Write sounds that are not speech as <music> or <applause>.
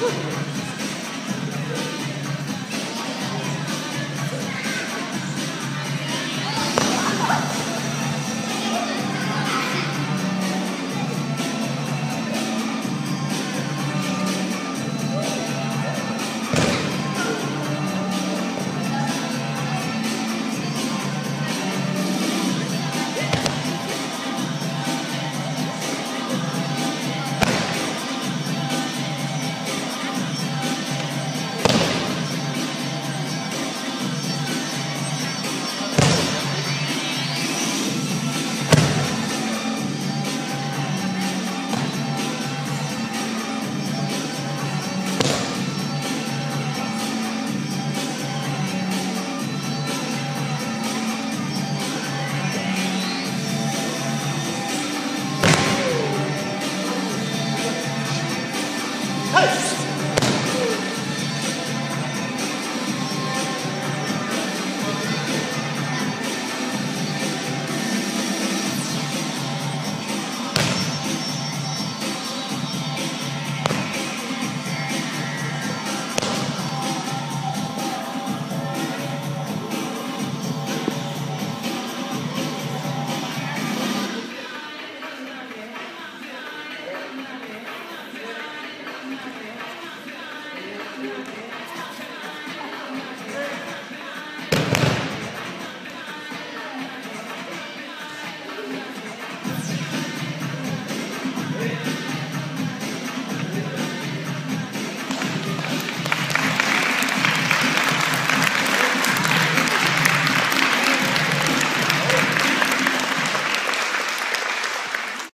Woo! <laughs> Hey!